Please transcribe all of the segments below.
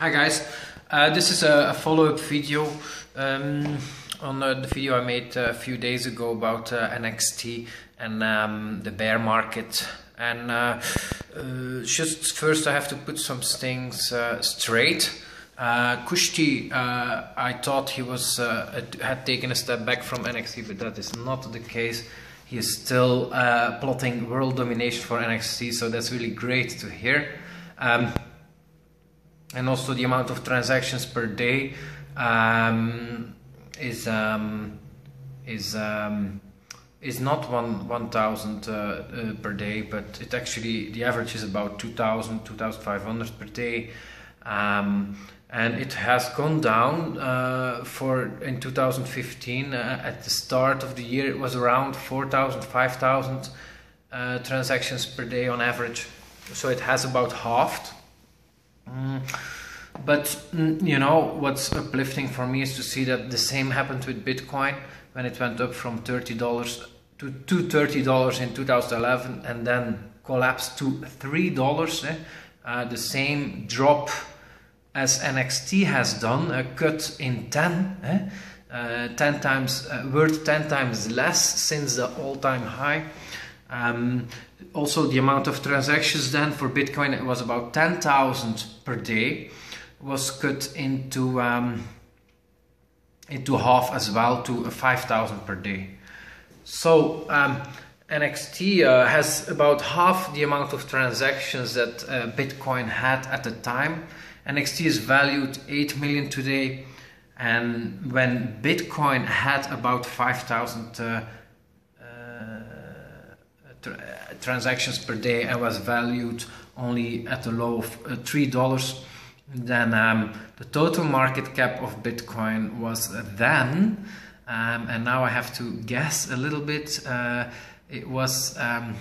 Hi guys, uh, this is a, a follow-up video um, on uh, the video I made a few days ago about uh, NXT and um, the bear market. And uh, uh, just first I have to put some things uh, straight. Uh, Kushti, I thought he was had taken a step back from NXT, but that is not the case. He is still plotting world domination for NXT, so that's really great to hear. Um, and also the amount of transactions per day um, is um, is um, is not one 1000 uh, uh, per day but it actually the average is about 2000 2500 per day. Um, and it has gone down uh, for in 2015 uh, at the start of the year it was around 4000 5000 uh, transactions per day on average. So it has about halved Mm. But mm, you know what's uplifting for me is to see that the same happened with Bitcoin when it went up from thirty dollars to two thirty dollars in 2011 and then collapsed to three dollars. Eh? Uh, the same drop as NXT has done, a cut in ten. Eh? Uh, 10 times uh, worth 10 times less since the all-time high um, also, the amount of transactions then for Bitcoin it was about 10,000 per day, was cut into um, into half as well to 5,000 per day. So um, NXT uh, has about half the amount of transactions that uh, Bitcoin had at the time. NXT is valued 8 million today, and when Bitcoin had about 5,000 uh, tra transactions per day and was valued only at a low of uh, three dollars then um, the total market cap of bitcoin was then um, and now i have to guess a little bit uh, it was um,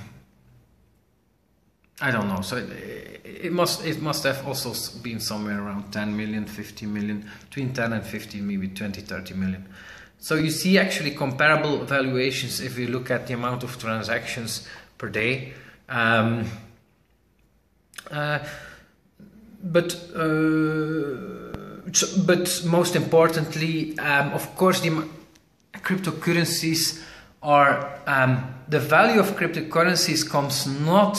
I don't know. So it, it, must it must have also been somewhere around 10 million, 50 million, between 10 and 50, maybe 20, 30 million. So you see actually comparable valuations if you look at the amount of transactions per day. Um, uh, but uh, but most importantly, um, of course, the cryptocurrencies are um, the value of cryptocurrencies comes not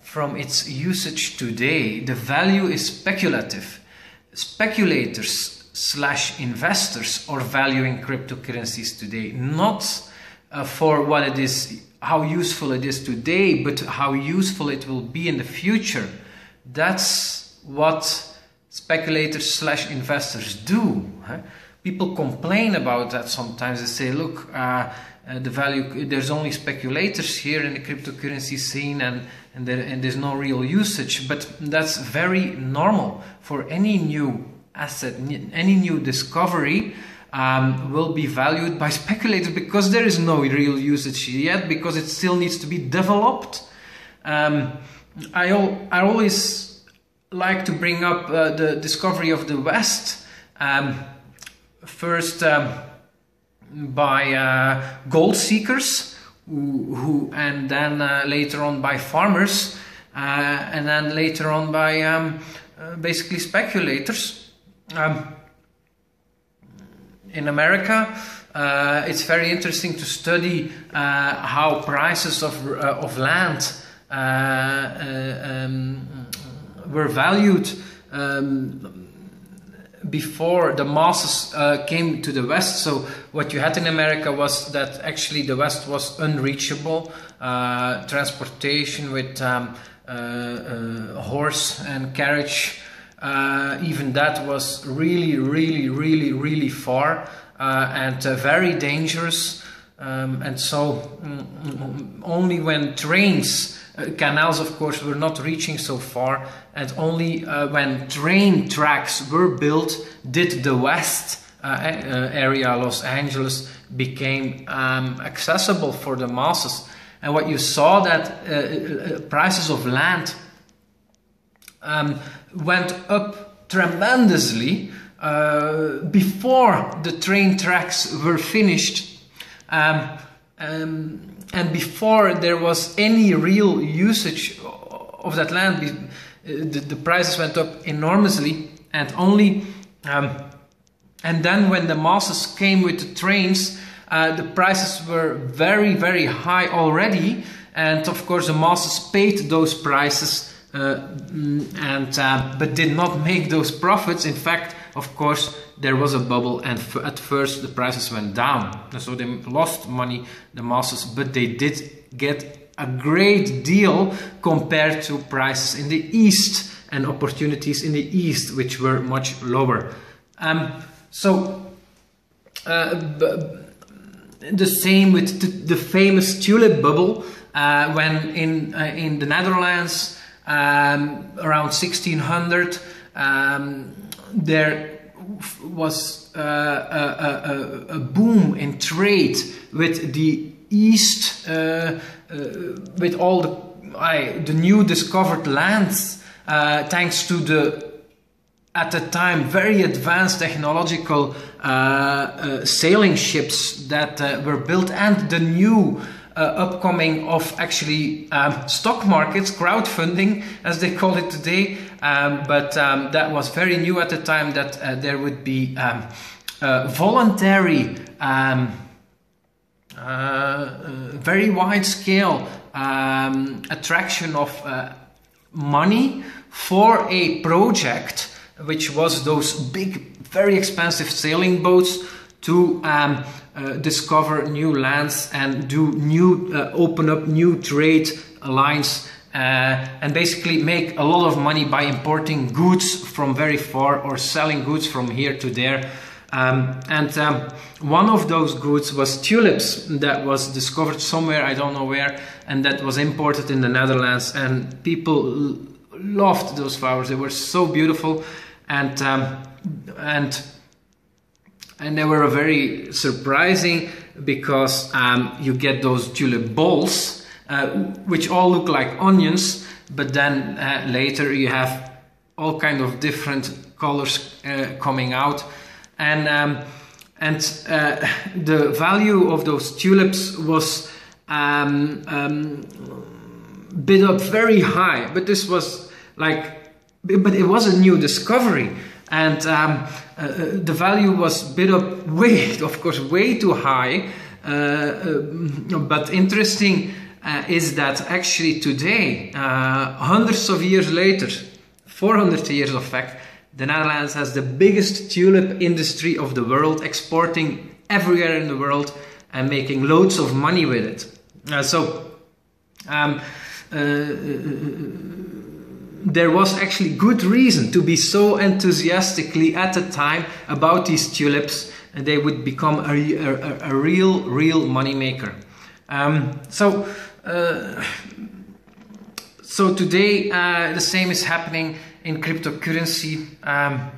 from its usage today. The value is speculative. Speculators slash investors are valuing cryptocurrencies today, not uh, for what it is, how useful it is today, but how useful it will be in the future. That's what speculators slash investors do. Huh? People complain about that sometimes. They say, look, uh, uh, the value, there's only speculators here in the cryptocurrency scene and, and, there, and there's no real usage. But that's very normal for any new asset, any new discovery um, will be valued by speculators because there is no real usage yet because it still needs to be developed. Um, I, I always like to bring up uh, the discovery of the West. Um, first um, by uh, gold seekers, who, who and then uh, later on by farmers, uh, and then later on by um, uh, basically speculators. Um, in America, uh, it's very interesting to study uh, how prices of, uh, of land uh, uh, um, were valued um, before the masses uh, came to the West. So, what you had in America was that actually the West was unreachable. transportation with um, horse and carriage uh, even that was really, really, really, really far uh, and uh, very dangerous. Um, and so, mm, only when trains, uh, canals of course, were not reaching so far, and only uh, when train tracks were built did the West area, Los Angeles, became um, accessible for the masses. And what you saw that prices of land um, went up tremendously uh, before the train tracks were finished um, um, and before there was any real usage of that land. The, the prices went up enormously and only um, and then when the masses came with the trains, uh, the prices were very very high already, and of course the masses paid those prices. Uh, and uh, but did not make those profits. In fact, of course, there was a bubble, and at first the prices went down. So they lost money, the masses, but they did get a great deal compared to prices in the east and opportunities in the east, which were much lower. Um, so uh, the same with the, the, famous tulip bubble uh, when in uh, in the Netherlands um, around 1600 um, there was uh, a, a, a, boom in trade with the east uh, uh, with all the the new discovered lands thanks to the at the time very advanced technological uh, uh, sailing ships that uh, were built and the new uh, upcoming of actually um, stock markets, crowdfunding as they call it today. Um, but um, that was very new at the time that uh, there would be um, voluntary, um, uh, very wide scale um, attraction of money for a project which was those big, very expensive sailing boats to um, uh, discover new lands and do new, uh, open up new trade lines uh, and basically make a lot of money by importing goods from very far or selling goods from here to there. Um, and um, one of those goods was tulips that was discovered somewhere, I don't know where, and that was imported in the Netherlands. And people loved those flowers, they were so beautiful and um, and and they were very surprising because um, you get those tulip balls uh, which all look like onions but then uh, later you have all kind of different colors uh, coming out. And um, and uh, the value of those tulips was um, um, bid up very high. But this was like but it was a new discovery and um, uh, uh, the value was bid up way of course way too high. Uh, uh but interesting uh, is that actually today uh, hundreds of years later 400 years of fact the Netherlands has the biggest tulip industry of the world exporting everywhere in the world and making loads of money with it. So um, there was actually good reason to be so enthusiastically at the time about these tulips and they would become a, a, a real real moneymaker. Um, so uh, so today uh, the same is happening in cryptocurrency um,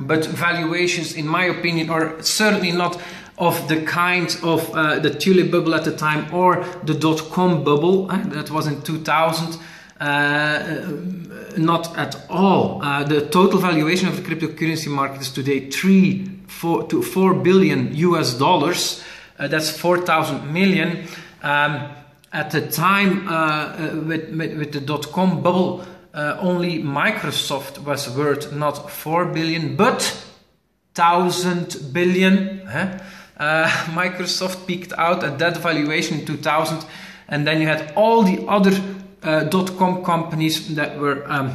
but valuations in my opinion are certainly not of the kind of uh, the tulip bubble at the time or the dot-com bubble uh, that was in 2000 uh, not at all. Uh, the total valuation of the cryptocurrency market is today three, four to four billion US dollars. Uh, that's four thousand million. Um, at the time with, with, with, the dot com bubble, only Microsoft was worth not four billion but thousand billion. Huh? Uh, Microsoft peaked out at that valuation in 2000, and then you had all the other uh, dot-com companies that were um,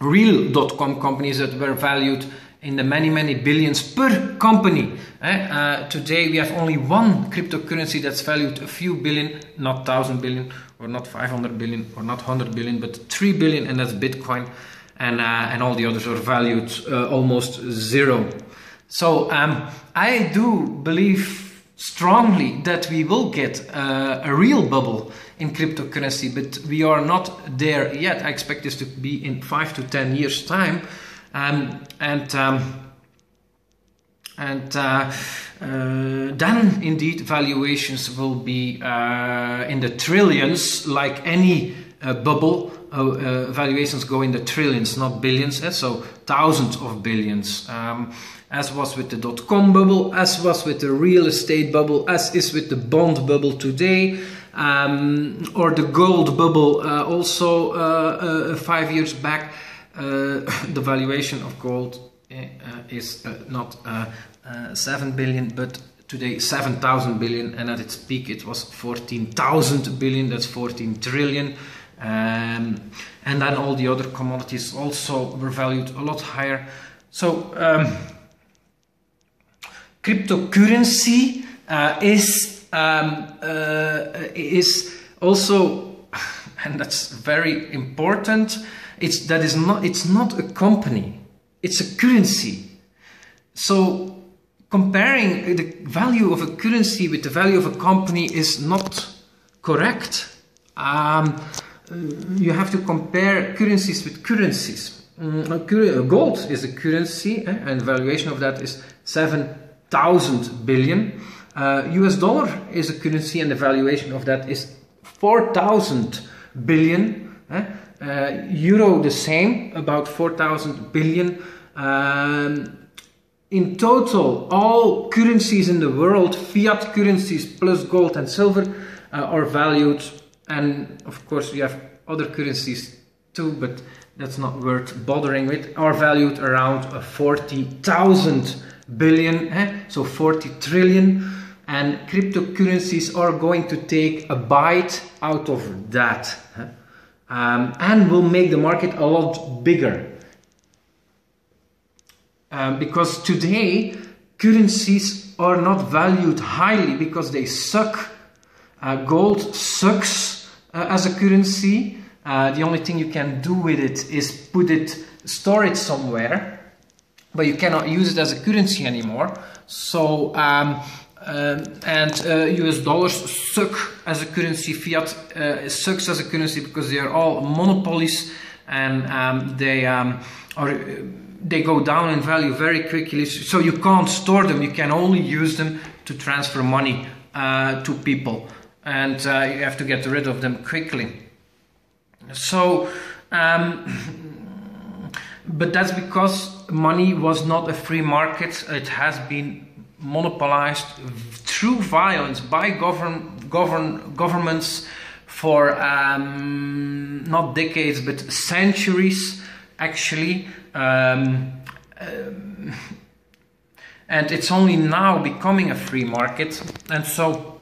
real dot-com companies that were valued in the many many billions per company. Eh? Uh, today we have only one cryptocurrency that's valued a few billion, not thousand billion, or not 500 billion, or not 100 billion, but 3 billion, and that's Bitcoin. And, uh, and all the others are valued uh, almost zero. So um, I do believe strongly that we will get uh, a real bubble in cryptocurrency, but we are not there yet. I expect this to be in five to ten years' time, um, and um, and uh, uh, then indeed valuations will be uh, in the trillions, like any uh, bubble. Uh, uh, valuations go in the trillions, not billions, eh? so thousands of billions. Um, as was with the dot com bubble, as was with the real estate bubble, as is with the bond bubble today um, or the gold bubble uh, also uh, uh, five years back. the valuation of gold is not 7 billion, but today 7,000 billion, and at its peak it was 14,000 billion, that's 14 trillion. Um, and then all the other commodities also were valued a lot higher. So, um, cryptocurrency uh, is um, uh, is also, and that's very important. It's that is not. It's not a company. It's a currency. So comparing the value of a currency with the value of a company is not correct. Um, you have to compare currencies with currencies. Mm, gold is a currency, eh, and valuation of that is 7,000 billion. Uh, US dollar is a currency, and the valuation of that is 4,000 billion. Eh? Uh, euro the same, about 4,000 billion. Um, in total, all currencies in the world, fiat currencies plus gold and silver, uh, are valued. And of course, we have other currencies too, but that's not worth bothering with, are valued around 40,000 billion, eh? so 40 trillion. And cryptocurrencies are going to take a bite out of that eh? um, and will make the market a lot bigger. Um, because today currencies are not valued highly because they suck. Uh, gold sucks uh, as a currency. Uh, the only thing you can do with it is put it, store it somewhere, but you cannot use it as a currency anymore. So, um, um, and US uh, dollars suck as a currency. Fiat uh, sucks as a currency because they are all monopolies and um, they um, are they go down in value very quickly. So you can't store them. You can only use them to transfer money uh, to people, and uh, you have to get rid of them quickly. So, um, but that's because money was not a free market. It has been monopolized through violence by govern, govern, governments for um, not decades but centuries actually um, um, and it's only now becoming a free market. And so,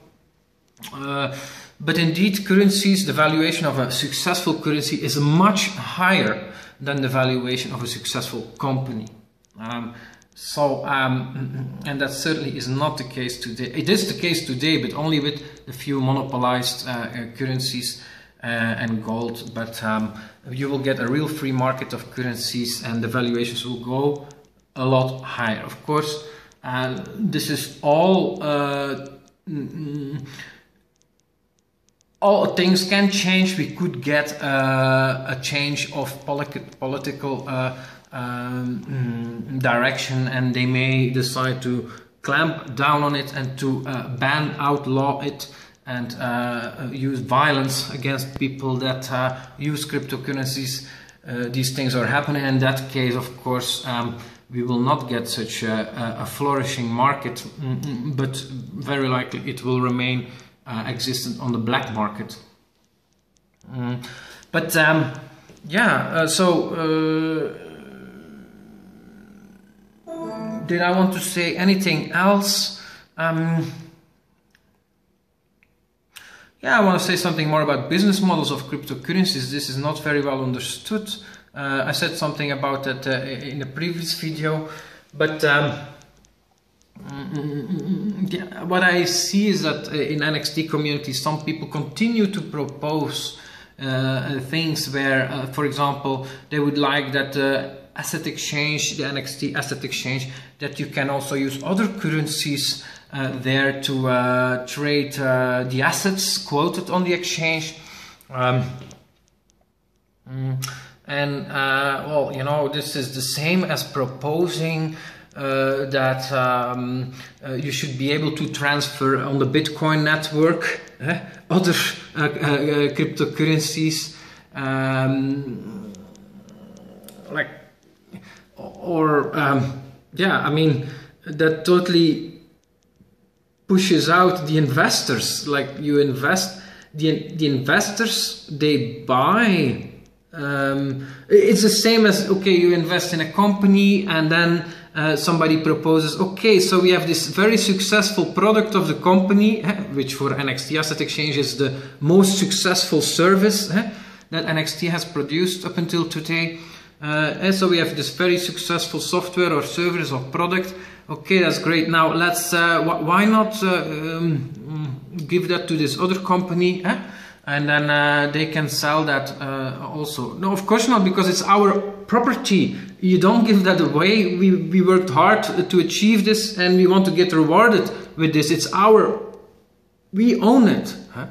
uh, but indeed, currencies, the valuation of a successful currency is much higher than the valuation of a successful company. Um, so, um, and that certainly is not the case today. It is the case today, but only with a few monopolized uh, uh currencies uh, and gold. But um, you will get a real free market of currencies and the valuations will go a lot higher. Of course, uh, this is all uh, all things can change. We could get uh, a change of polit political uh, um, direction, and they may decide to clamp down on it and to uh, ban, outlaw it and uh, use violence against people that uh, use cryptocurrencies. Uh, these things are happening. In that case, of course, um, we will not get such a, a, flourishing market, but very likely it will remain uh, existent on the black market. Mm. But um, yeah, uh, so uh, did I want to say anything else? Um, yeah, I want to say something more about business models of cryptocurrencies. This is not very well understood. Uh, I said something about that uh, in the previous video, but um, yeah, what I see is that uh, in NXT community, some people continue to propose uh, things where, uh, for example, they would like that the asset exchange, the NXT asset exchange, that you can also use other currencies uh, there to uh, trade uh, the assets quoted on the exchange. Um, mm, and well, you know, this is the same as proposing uh, that um, uh, you should be able to transfer on the Bitcoin network eh, other uh, cryptocurrencies um, like or um, yeah I mean that totally pushes out the investors. Like you invest the, the investors they buy um, it's the same as okay, you invest in a company and then uh, somebody proposes, okay, so we have this very successful product of the company, eh, which for NXT Asset Exchange is the most successful service eh, that NXT has produced up until today. Uh, and so we have this very successful software or service or product. Okay, that's great. Now let's, uh, wh why not uh, um, give that to this other company? Eh? And then uh, they can sell that uh, also. No, of course not, because it's our property. You don't give that away. We, we worked hard to achieve this and we want to get rewarded with this. It's our, we own it. Huh?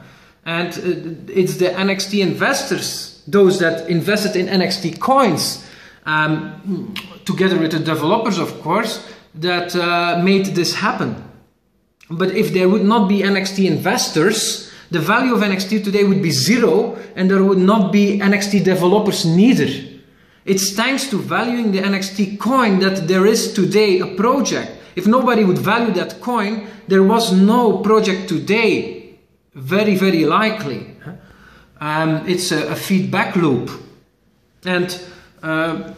And uh, it's the NXT investors, those that invested in NXT coins, um, together with the developers, of course, that uh, made this happen. But if there would not be NXT investors, the value of NXT today would be zero and there would not be NXT developers neither. It's thanks to valuing the NXT coin that there is today a project. If nobody would value that coin, there was no project today. Very, very likely. Um, it's a, a, feedback loop. And uh,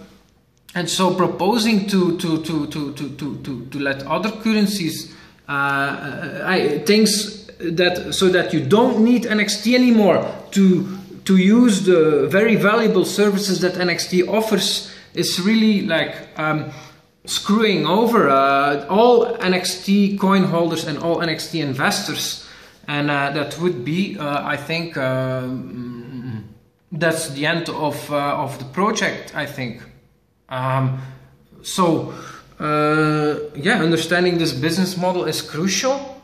and so proposing to to to to to to, to let other currencies uh, I, things that so that you don't need NXT anymore to to use the very valuable services that NXT offers is really like um, screwing over uh, all NXT coin holders and all NXT investors, and uh, that would be, uh, I think, uh, that's the end of uh, of the project. I think. Um, so uh, yeah, understanding this business model is crucial.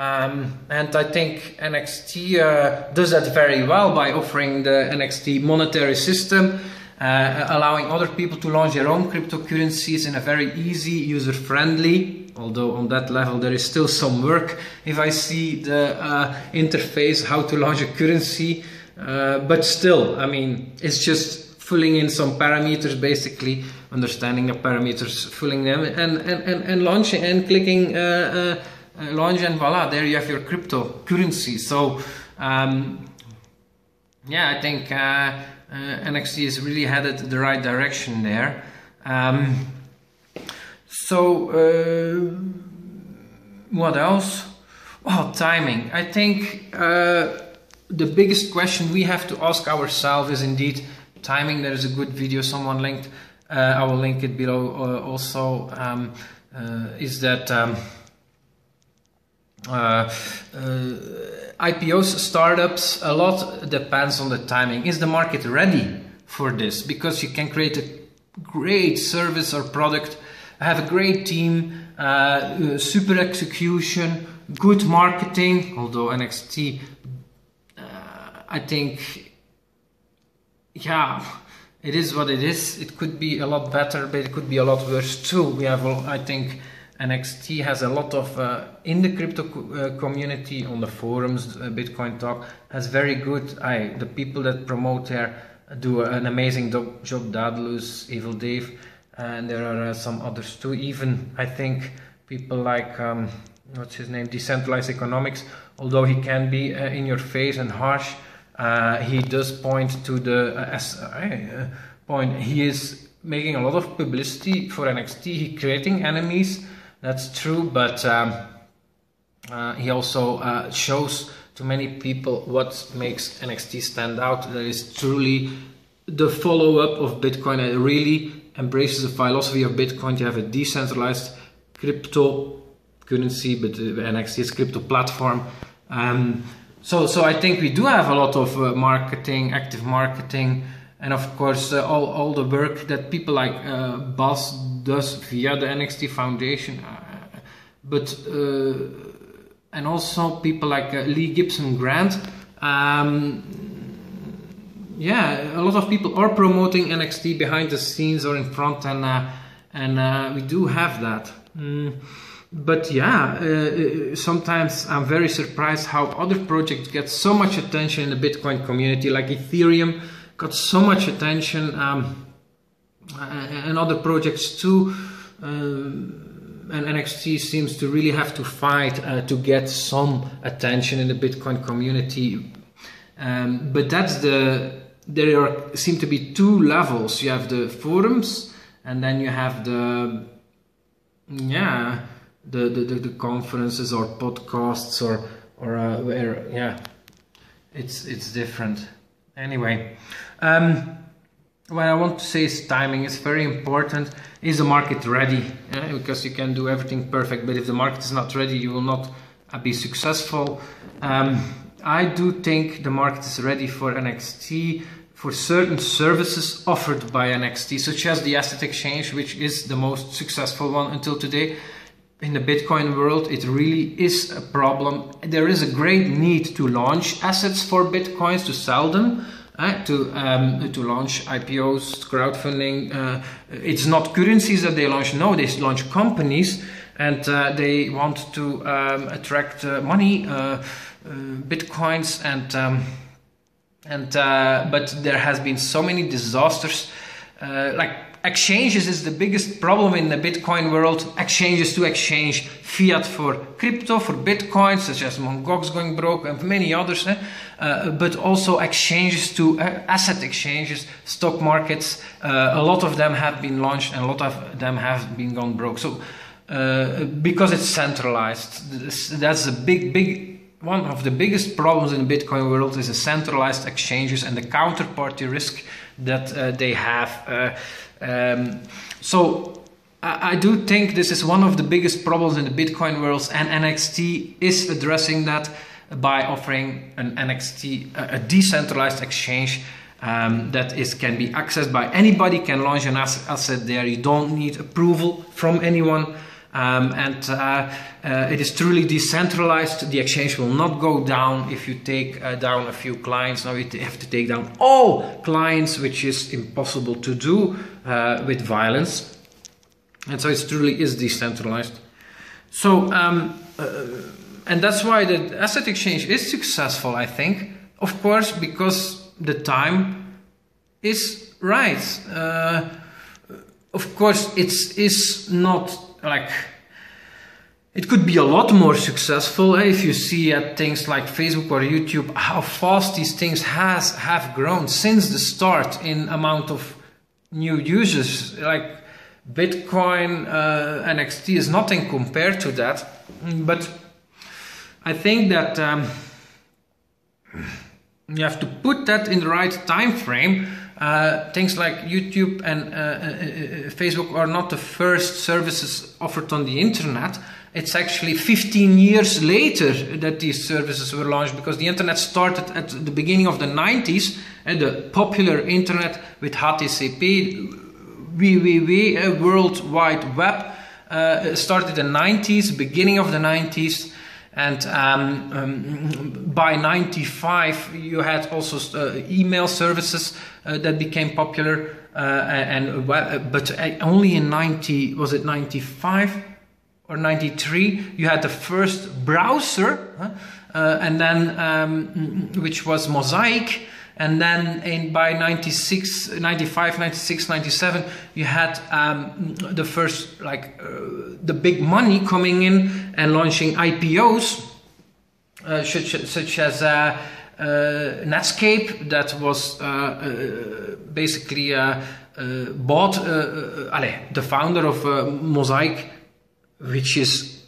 Um, and I think NXT uh, does that very well by offering the NXT monetary system, uh, allowing other people to launch their own cryptocurrencies in a very easy, user friendly, although on that level there is still some work if I see the uh, interface, how to launch a currency. Uh, but still, I mean, it's just filling in some parameters basically, understanding the parameters, filling them, and, and, and, and launching and clicking uh, uh, launch and voila, there you have your cryptocurrency. So um, yeah, I think uh, uh, NXT is really headed the right direction there. Um, so uh, what else? Well, timing. I think uh, the biggest question we have to ask ourselves is indeed timing. There is a good video someone linked. Uh, I will link it below also. Um, is that um, uh, uh, IPOs, startups, a lot depends on the timing. Is the market ready for this? Because you can create a great service or product, have a great team, uh, super execution, good marketing, although NXT, uh, I think, yeah, it is what it is. It could be a lot better, but it could be a lot worse too. We have, I think, NXT has a lot of uh, in the crypto uh, community on the forums. Uh, Bitcoin Talk has very good. I the people that promote there do an amazing do- job. Dadlus, Evil Dave, and there are uh, some others too. Even I think people like um, what's his name, Decentralized Economics. Although he can be uh, in your face and harsh, uh, he does point to the point. He is making a lot of publicity for NXT. He creating enemies that's true, but um, uh, he also uh, shows to many people what makes NXT stand out. That is truly the follow up of Bitcoin. It really embraces the philosophy of Bitcoin to have a decentralized crypto currency, but uh, NXT is crypto platform. Um, so, so I think we do have a lot of uh, marketing, active marketing, and of course uh, all, all the work that people like uh, Bas does via the NXT Foundation, uh, but uh, and also people like uh, Lee Gibson Grant. Um, yeah, a lot of people are promoting NXT behind the scenes or in front, and and we do have that. Mm but yeah, uh, sometimes I'm very surprised how other projects get so much attention in the Bitcoin community, like Ethereum got so much attention um, and other projects too. Um, and NXT seems to really have to fight uh, to get some attention in the Bitcoin community. Um, but that's the there are, seem to be two levels. You have the forums, and then you have the yeah the the, the, the conferences or podcasts or or uh, where yeah it's it's different. Anyway, um, what I want to say is timing is very important. Is the market ready? Yeah, because you can do everything perfect, but if the market is not ready, you will not uh, be successful. Um, I do think the market is ready for NXT for certain services offered by NXT, such as the asset exchange, which is the most successful one until today. In the Bitcoin world, it really is a problem. There is a great need to launch assets for Bitcoins, to sell them, to um, to launch IPOs, crowdfunding. Uh, it's not currencies that they launch. No, they launch companies, and uh, they want to um, attract uh, money, uh, bitcoins, and um, and but there has been so many disasters, like exchanges is the biggest problem in the Bitcoin world. Exchanges to exchange fiat for crypto, for Bitcoin, such as Mt. Gox going broke and many others. Eh? Uh, but also exchanges to uh, asset exchanges, stock markets. Uh, a lot of them have been launched and a lot of them have been gone broke. So uh, because it's centralized, that's a big, big one of the biggest problems in the Bitcoin world is the centralized exchanges and the counterparty risk that uh, they have. Uh, um, so I, I, do think this is one of the biggest problems in the Bitcoin world, and NXT is addressing that by offering an NXT, a, a decentralized exchange. Um, that is can be accessed by anybody can launch an asset there you don't need approval from anyone um, and uh, uh, it is truly decentralized. The exchange will not go down if you take uh, down a few clients. Now you have to take down all clients, which is impossible to do uh, with violence. And so it truly is decentralized. So, um, uh, and that's why the asset exchange is successful, I think. Of course, because the time is right. Uh, of course, it is not like it could be a lot more successful eh, if you see at things like Facebook or YouTube how fast these things has have grown since the start in amount of new users. Like Bitcoin uh, NXT is nothing compared to that but I think that um, you have to put that in the right time frame uh, things like YouTube and uh, uh, uh, Facebook are not the first services offered on the internet. It's actually 15 years later that these services were launched because the internet started at the beginning of the 90s and the popular internet with HTTP, WWW, World Wide Web, uh, started in the 90s, beginning of the 90s. And um, um, by 95, you had also uh, email services uh, that became popular. Uh, and uh, but only in 90 was it 95 or 93 you had the first browser uh, and then um, which was mosaic and then in by 96 95 96 97 you had um, the first like uh, the big money coming in and launching ipos uh, such, such as uh, Netscape that was uh, uh, basically bought the founder of Mosaic, which is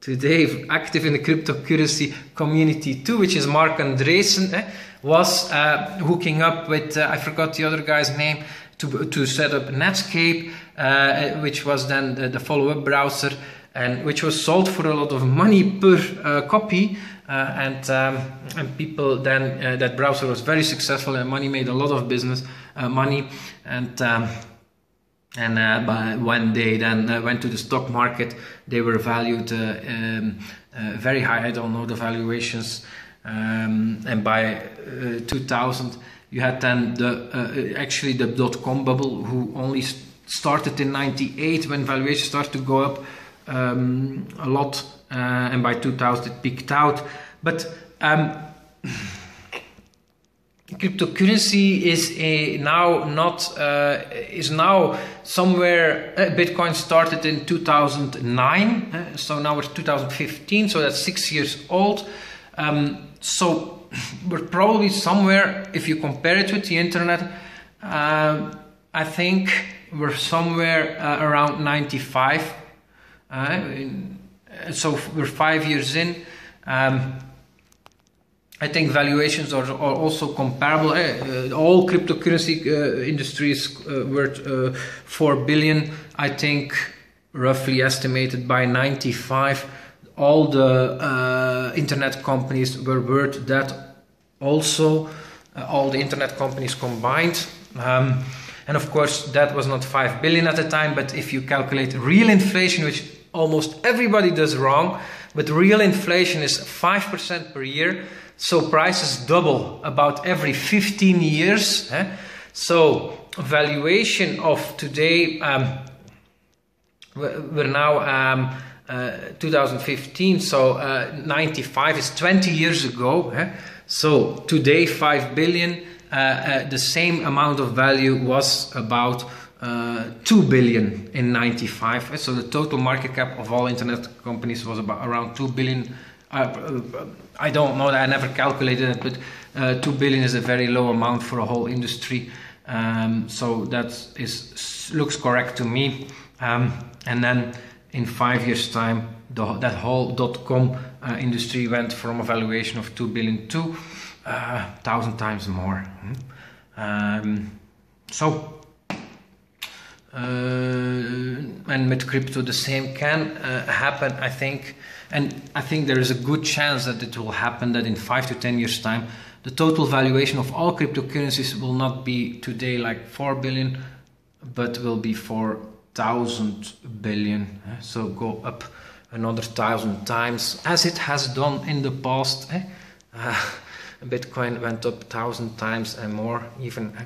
today active in the cryptocurrency community too, which is Marc Andreessen, eh, was uh, hooking up with, uh, I forgot the other guy's name, to, to set up Netscape, uh, which was then the, the follow-up browser, and which was sold for a lot of money per copy. Uh, and um, and people then uh, that browser was very successful and money made a lot of business uh, money and um, and uh, by when they then uh, went to the stock market, they were valued uh, um, very high. I don't know the valuations. Um, and by 2000, you had then the actually the dot com bubble, who only started in '98 when valuations started to go up um, a lot uh, and by 2000 it peaked out. But um, cryptocurrency is a now not uh, is now somewhere uh, bitcoin started in 2009 uh, so now it's 2015 so that's six years old um, so we're probably somewhere, if you compare it with the internet, um, I think we're somewhere uh, around 95. Uh, so we're five years in. Um, I think valuations are, are also comparable. Uh, all cryptocurrency uh, industries uh, worth uh, 4 billion. I think roughly estimated by 95 all the uh, internet companies were worth that also uh, all the internet companies combined um, and of course that was not 5 billion at the time but if you calculate real inflation which almost everybody does wrong but real inflation is 5% per year so prices double about every 15 years eh? so valuation of today um, we're now um, 2015, so uh, 95 is 20 years ago. Eh? So today, 5 billion, uh, uh, the same amount of value was about uh, 2 billion in 95. Eh? So the total market cap of all internet companies was about around 2 billion. I don't know that, I never calculated it, but 2 billion is a very low amount for a whole industry. Um, so that is looks correct to me. Um, and then in five years' time, the, that whole dot-com uh, industry went from a valuation of two billion to uh, thousand times more. Hmm? Um, so, uh, and with crypto, the same can uh, happen, I think. And I think there is a good chance that it will happen that in five to ten years' time, the total valuation of all cryptocurrencies will not be today like 4 billion, but will be 4 thousand billion. Eh? So go up another thousand times, as it has done in the past. Eh? Uh, Bitcoin went up thousand times and more, even. Eh?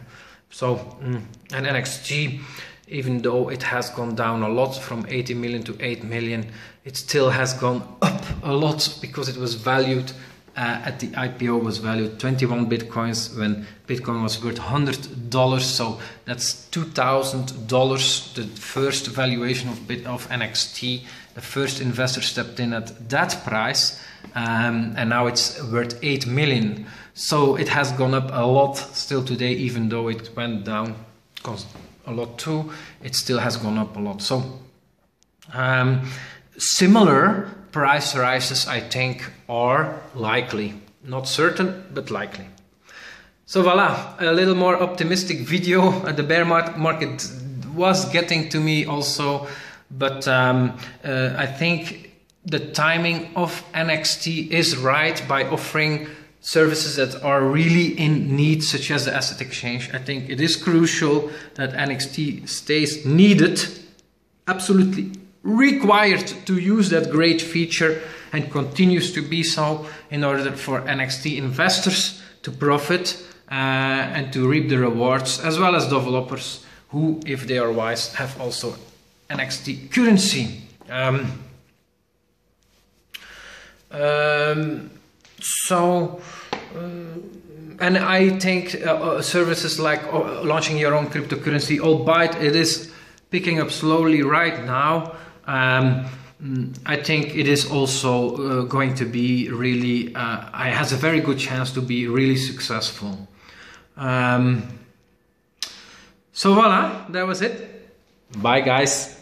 So, mm, and NXT, even though it has gone down a lot from 80 million to 8 million, it still has gone up a lot because it was valued uh, at the IPO was valued 21 bitcoins when Bitcoin was worth $100. So that's $2,000. The first valuation of bit of NXT. The first investor stepped in at that price, um, and now it's worth 8 million. So it has gone up a lot still today, even though it went down a lot too. It still has gone up a lot. So um, similar price rises, I think, are likely. Not certain, but likely. So voila, a little more optimistic video. Uh, the bear market was getting to me also, but um, uh, I think the timing of NXT is right by offering services that are really in need, such as the asset exchange. I think it is crucial that NXT stays needed, absolutely required to use that great feature and continues to be so in order for NXT investors to profit uh, and to reap the rewards, as well as developers who, if they are wise, have also NXT currency. Um, um, so, uh, and I think uh, uh services like uh, launching your own cryptocurrency, albeit it is picking up slowly right now, um, I think it is also uh, going to be really, uh, has a very good chance to be really successful. Um, so voila, that was it. Bye guys.